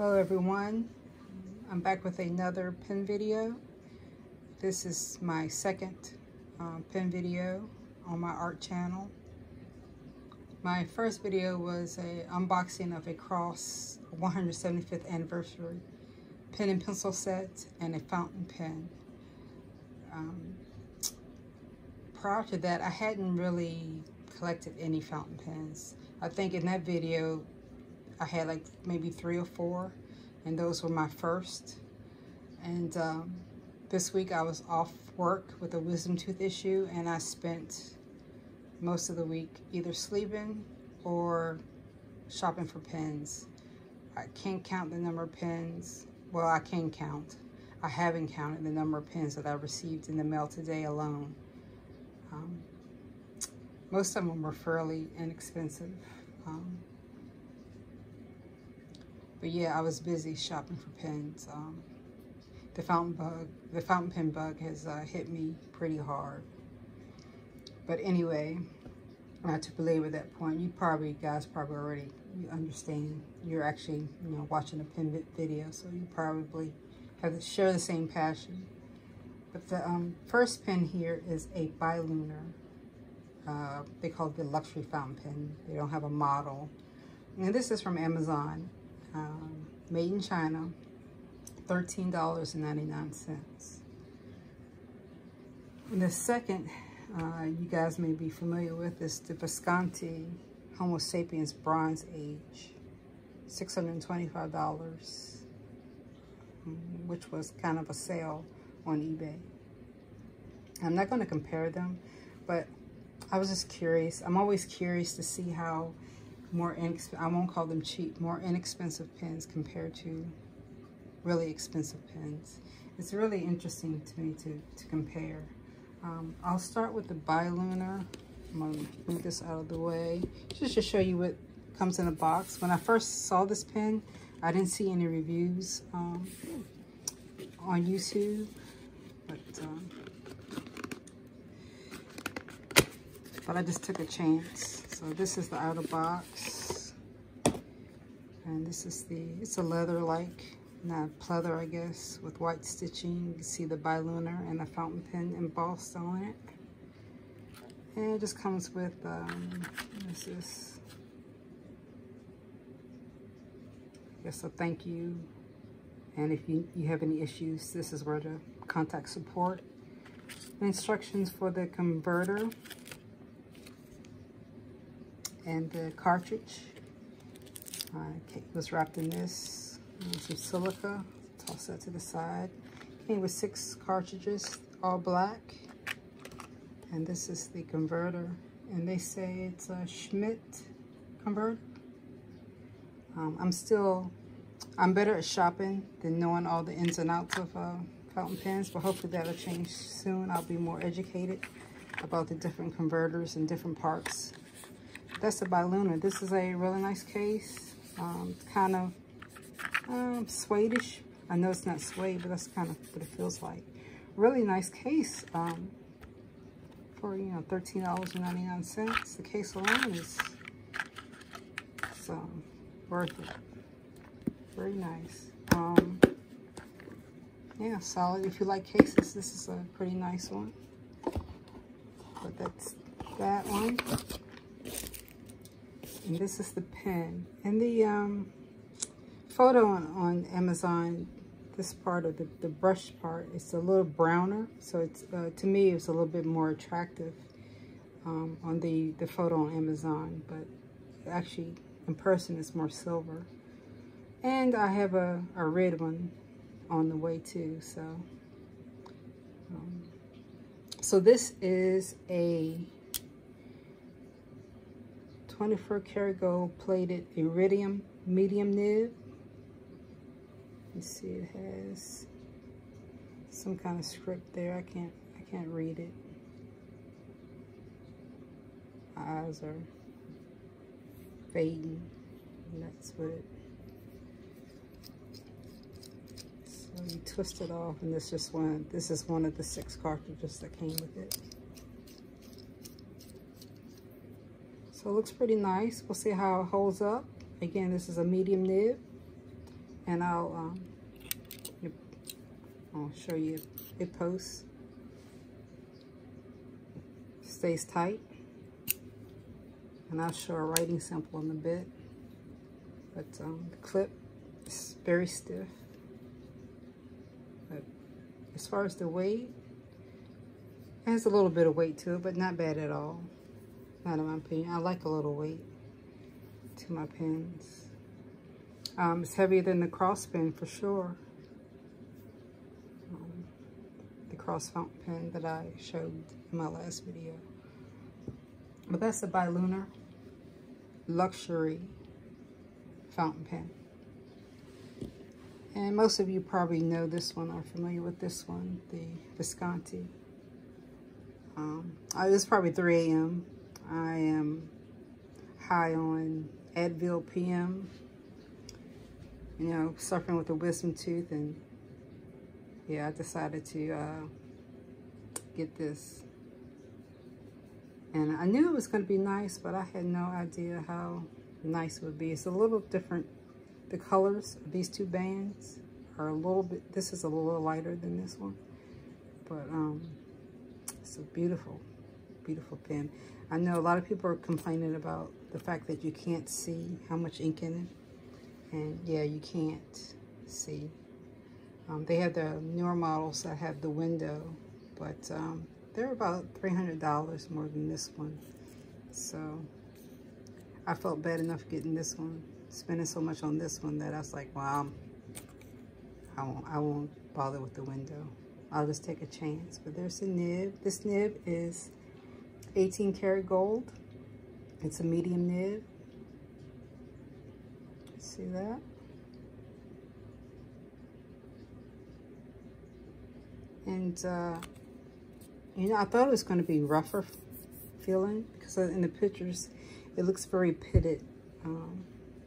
Hello everyone, I'm back with another pen video. This is my second um, pen video on my art channel. My first video was a unboxing of a Cross 175th anniversary pen and pencil set and a fountain pen. Um, prior to that, I hadn't really collected any fountain pens. I think in that video, I had like maybe three or four, and those were my first. And um, this week I was off work with a wisdom tooth issue, and I spent most of the week either sleeping or shopping for pens. I can't count the number of pens. Well, I can count. I haven't counted the number of pens that I received in the mail today alone. Um, most of them were fairly inexpensive. Um, but yeah, I was busy shopping for pens. Um, the fountain bug, the fountain pen bug has uh, hit me pretty hard. But anyway, not to belabor that point, you probably, guys probably already you understand. You're actually, you know, watching a pen video, so you probably have to share the same passion. But the um, first pen here is a Beiluner. Uh, they call it the luxury fountain pen. They don't have a model. And this is from Amazon um, made in China, $13.99. And the second uh, you guys may be familiar with is the Visconti Homo sapiens Bronze Age, $625, which was kind of a sale on eBay. I'm not going to compare them, but I was just curious. I'm always curious to see how more I won't call them cheap, more inexpensive pens compared to really expensive pens. It's really interesting to me to, to compare. Um, I'll start with the Beiluner. I'm going to move this out of the way just to show you what comes in a box. When I first saw this pen, I didn't see any reviews um, on YouTube, but um, but I just took a chance. So this is the outer box. And this is the, it's a leather-like, not pleather, I guess, with white stitching. You can see the Beiluner and the fountain pen embossed on it. And it just comes with, um, what is this? I guess a thank you. And if you, you have any issues, this is where to contact support. Instructions for the converter and the cartridge. Uh, was wrapped in this, uh, some silica, toss that to the side. Came with six cartridges, all black. And this is the converter. And they say it's a Schmidt converter. Um, I'm still, I'm better at shopping than knowing all the ins and outs of uh, fountain pens, but hopefully that'll change soon. I'll be more educated about the different converters and different parts that's a Beiluner. This is a really nice case. Um, kind of um. I know it's not suede, but that's kind of what it feels like. Really nice case um, for, you know, $13.99. The case alone is so worth it. Very nice. Um, yeah, solid. If you like cases, this is a pretty nice one. But that's that one. And this is the pen. And the um, photo on, on Amazon, this part of the, the brush part, it's a little browner. So it's uh, to me, it's a little bit more attractive um, on the, the photo on Amazon. But actually, in person, it's more silver. And I have a, a red one on the way too. So, um, so this is a 24 karat gold plated iridium medium nib. You see it has some kind of script there. I can't I can't read it. My eyes are fading. And that's what it so you twist it off and this just one this is one of the six cartridges that came with it. So it looks pretty nice. We'll see how it holds up. Again, this is a medium nib. And I'll, um, I'll show you it posts. Stays tight. And I'll show a writing sample in a bit. But um, the clip is very stiff. But as far as the weight, has a little bit of weight to it, but not bad at all. Not in my opinion. I like a little weight to my pens. Um, it's heavier than the cross pen for sure. Um, the cross fountain pen that I showed in my last video. But that's the Beiluner Luxury fountain pen. And most of you probably know this one, are familiar with this one, the Visconti. Um, it's probably 3 a.m. I am high on Advil PM, you know, suffering with a wisdom tooth, and yeah, I decided to uh, get this. And I knew it was going to be nice, but I had no idea how nice it would be. It's a little different. The colors of these two bands are a little bit, this is a little lighter than this one. But um, it's a beautiful, beautiful pen. I know a lot of people are complaining about the fact that you can't see how much ink in it. And yeah, you can't see. Um, they have the newer models that have the window, but um, they're about $300 more than this one. So I felt bad enough getting this one, spending so much on this one that I was like, well, I won't, I won't bother with the window. I'll just take a chance. But there's the nib. This nib is 18 karat gold. It's a medium nib. See that? And, uh, you know, I thought it was going to be rougher feeling because in the pictures, it looks very pitted. Um,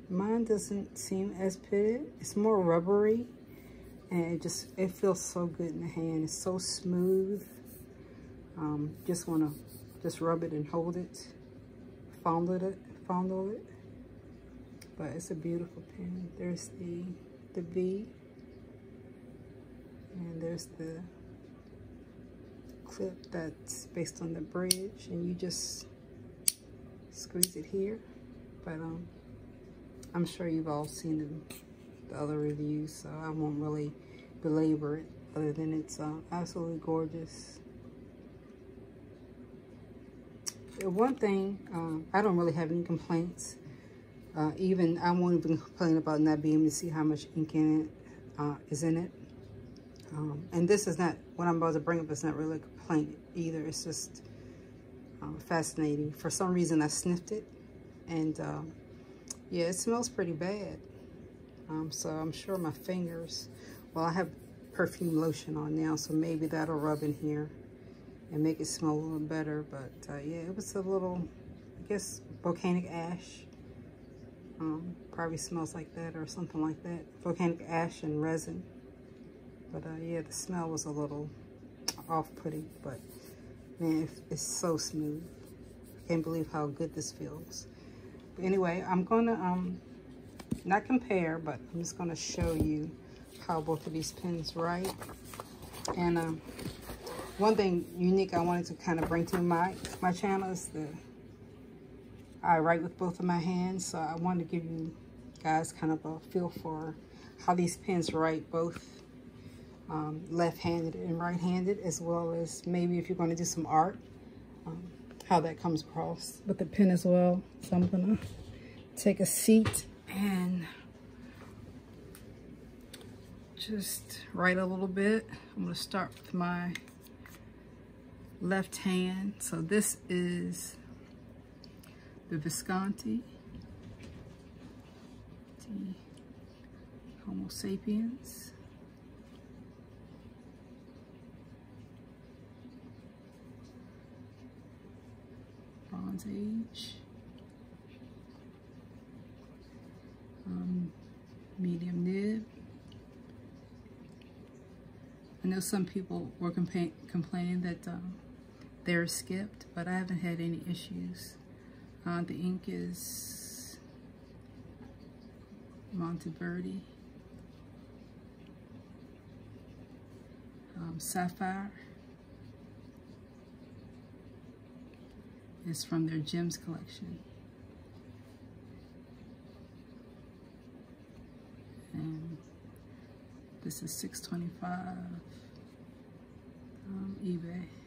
mine doesn't seem as pitted. It's more rubbery and it just, it feels so good in the hand. It's so smooth. Um, just want to just rub it and hold it, fondle it, fondle it. But it's a beautiful pen. There's the, the V, and there's the clip that's based on the bridge, and you just squeeze it here. But um, I'm sure you've all seen the, the other reviews, so I won't really belabor it, other than it's uh, absolutely gorgeous. One thing, um, I don't really have any complaints. Uh, even, I won't even complain about not being able to see how much ink in it uh, is in it. Um, and this is not, what I'm about to bring up is not really a complaint either. It's just uh, fascinating. For some reason, I sniffed it. And um, yeah, it smells pretty bad. Um, so I'm sure my fingers, well, I have perfume lotion on now, so maybe that'll rub in here and make it smell a little better. But uh, yeah, it was a little, I guess, volcanic ash. Um, probably smells like that or something like that. Volcanic ash and resin. But uh, yeah, the smell was a little off-putting. But man, it's so smooth. I can't believe how good this feels. But anyway, I'm to um, not compare, but I'm just to show you how both of these pens write. And um, one thing unique I wanted to kind of bring to my, my channel is the, I write with both of my hands. So I wanted to give you guys kind of a feel for how these pens write both um, left-handed and right-handed, as well as maybe if you're going to do some art, um, how that comes across with the pen as well. So I'm going to take a seat and just write a little bit. I'm going to start with my left hand. So this is the Visconti, the Homo sapiens. Bronze Age. Um, medium nib. I know some people were complaining that um, they're skipped, but I haven't had any issues. Uh, the ink is Monteverde. Um, Sapphire is from their gems collection. And this is 625 um, eBay.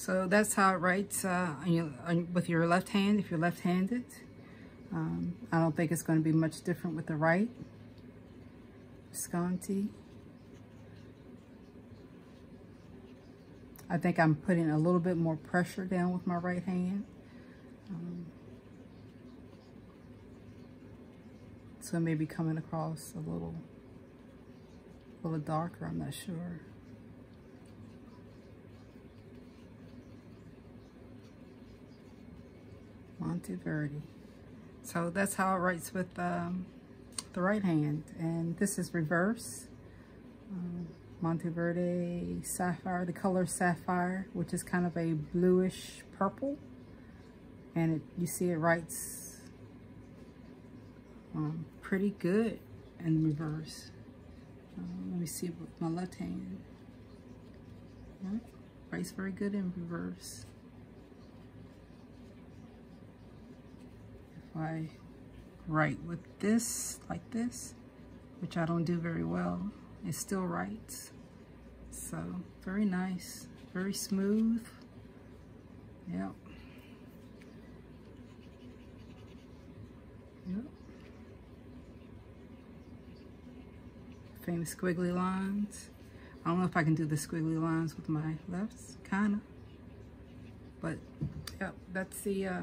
So that's how it writes uh, on your, on, with your left hand, if you're left-handed. Um, I don't think it's going to be much different with the right. Visconti. I think I'm putting a little bit more pressure down with my right hand. Um, so maybe coming across a little, a little darker, I'm not sure. Monteverde. So that's how it writes with um, the right hand. And this is reverse. Um, Monteverde Sapphire, the color Sapphire, which is kind of a bluish purple. And it, you see it writes um, pretty good in reverse. Uh, let me see with my left hand. Right? Writes very good in reverse. I write with this, like this, which I don't do very well, it still writes. So, very nice, very smooth. Yep. Yep. Famous squiggly lines. I don't know if I can do the squiggly lines with my lefts, kind of. But, yep, that's the uh,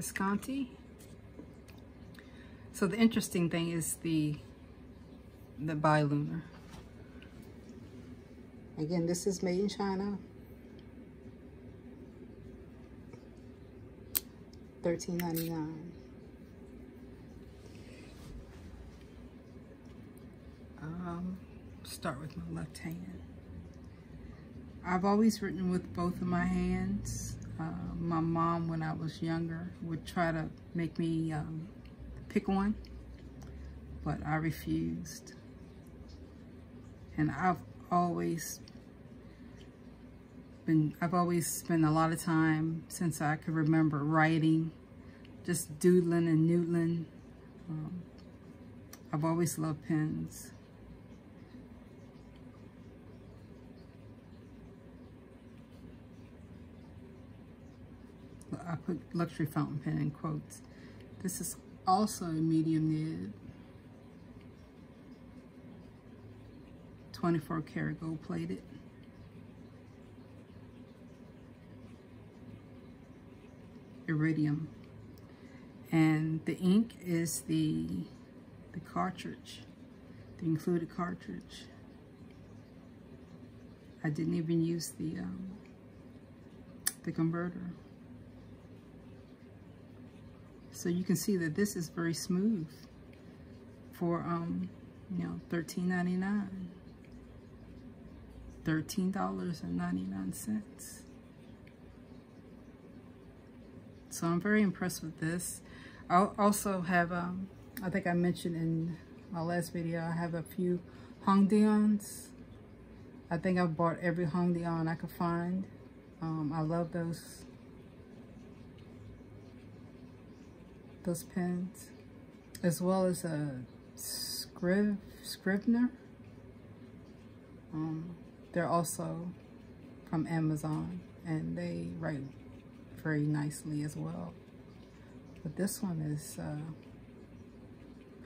Visconti. So the interesting thing is the the Beiluner. Again, this is made in China. Thirteen ninety nine. Um, start with my left hand. I've always written with both of my hands. Uh, my mom, when I was younger, would try to make me um, pick one, but I refused. And I've always been, I've always spent a lot of time since I could remember writing, just doodling and noodling. Um, I've always loved pens. I put luxury fountain pen in quotes. This is also a medium nib. 24 karat gold plated. Iridium. And the ink is the, the cartridge, the included cartridge. I didn't even use the, um, the converter. So you can see that this is very smooth for, um, you know, $13.99. $13.99. So I'm very impressed with this. I also have, um, I think I mentioned in my last video, I have a few Hongdians. I think I've bought every Hongdian I could find. Um, I love those those pens, as well as a Scriv Scrivener. Um, they're also from Amazon, and they write very nicely as well. But this one is uh,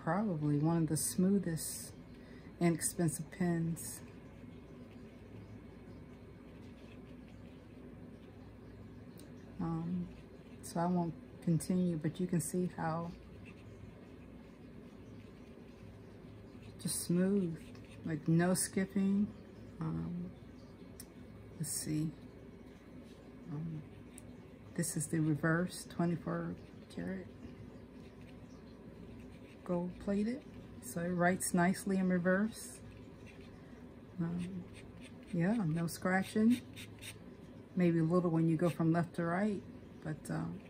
probably one of the smoothest inexpensive pens. Um, so I won't continue, but you can see how just smooth, like no skipping. Um, let's see. Um, this is the reverse 24 karat gold plated. So it writes nicely in reverse. Um, yeah, no scratching. Maybe a little when you go from left to right, but um,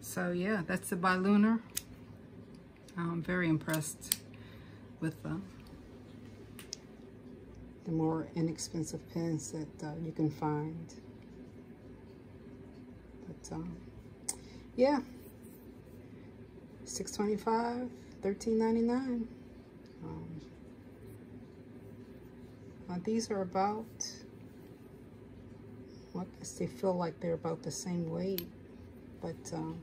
So yeah, that's the Beiluner. I'm very impressed with uh, the more inexpensive pens that uh, you can find. But um, yeah, 625 13.99. Um, uh, these are about, they feel like they're about the same weight, but um,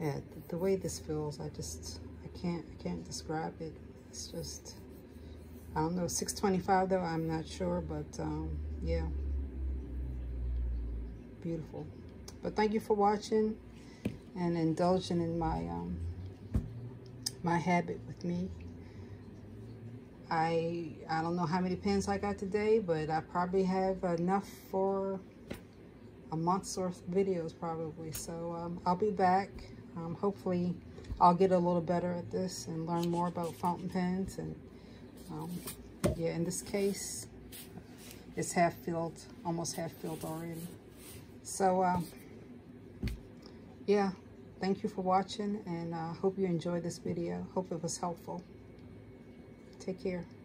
yeah, the way this feels, I just, I can't, I can't describe it. It's just, I don't know, 625 though, I'm not sure, but um, yeah, beautiful. But thank you for watching and indulging in my um, my habit with me. I I don't know how many pens I got today, but I probably have enough for a month's worth of videos probably. So um, I'll be back. Um, hopefully I'll get a little better at this and learn more about fountain pens. And um, yeah, in this case, it's half filled, almost half filled already. So uh, yeah, thank you for watching and I uh, hope you enjoyed this video. Hope it was helpful. Take care.